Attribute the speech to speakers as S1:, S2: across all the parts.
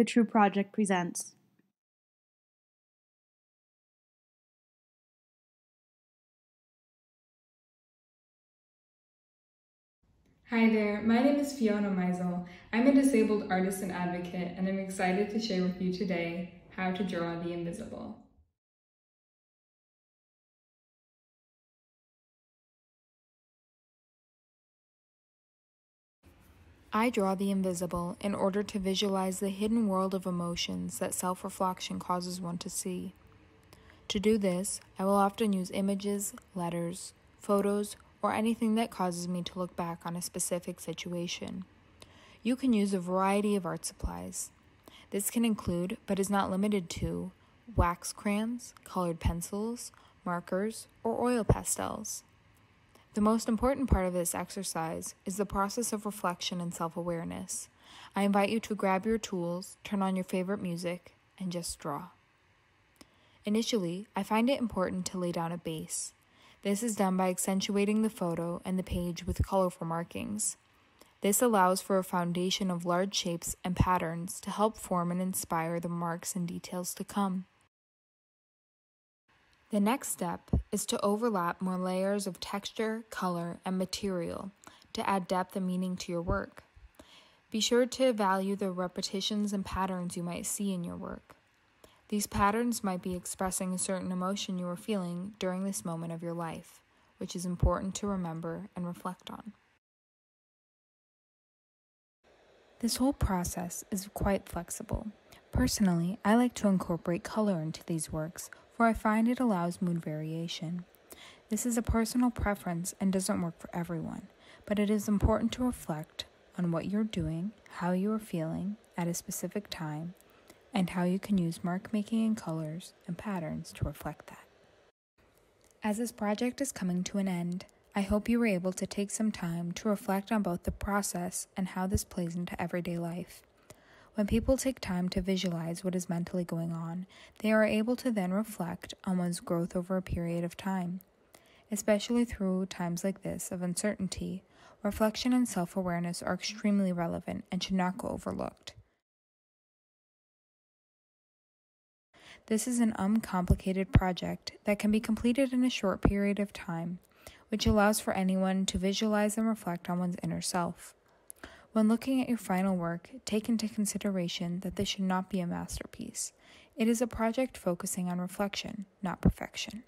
S1: The True Project presents.
S2: Hi there, my name is Fiona Maisel. I'm a disabled artist and advocate, and I'm excited to share with you today how to draw the invisible. I draw the invisible in order to visualize the hidden world of emotions that self reflection causes one to see. To do this, I will often use images, letters, photos, or anything that causes me to look back on a specific situation. You can use a variety of art supplies. This can include, but is not limited to, wax crayons, colored pencils, markers, or oil pastels. The most important part of this exercise is the process of reflection and self awareness. I invite you to grab your tools, turn on your favorite music, and just draw. Initially, I find it important to lay down a base. This is done by accentuating the photo and the page with colorful markings. This allows for a foundation of large shapes and patterns to help form and inspire the marks and details to come. The next step is to overlap more layers of texture, color, and material to add depth and meaning to your work. Be sure to value the repetitions and patterns you might see in your work. These patterns might be expressing a certain emotion you are feeling during this moment of your life, which is important to remember and reflect on. This whole process is quite flexible. Personally, I like to incorporate color into these works for I find it allows mood variation. This is a personal preference and doesn't work for everyone, but it is important to reflect on what you're doing, how you are feeling at a specific time, and how you can use mark making and colors and patterns to reflect that. As this project is coming to an end, I hope you were able to take some time to reflect on both the process and how this plays into everyday life. When people take time to visualize what is mentally going on, they are able to then reflect on one's growth over a period of time. Especially through times like this of uncertainty, reflection and self awareness are extremely relevant and should not go overlooked. This is an uncomplicated project that can be completed in a short period of time, which allows for anyone to visualize and reflect on one's inner self. When looking at your final work, take into consideration that this should not be a masterpiece. It is a project focusing on reflection, not perfection.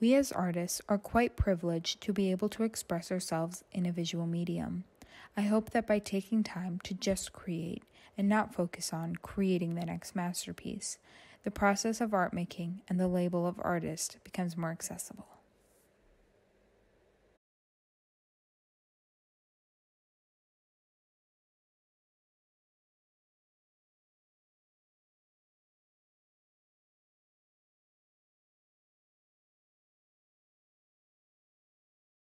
S2: We as artists are quite privileged to be able to express ourselves in a visual medium. I hope that by taking time to just create and not focus on creating the next masterpiece, the process of art making and the label of artist becomes more accessible.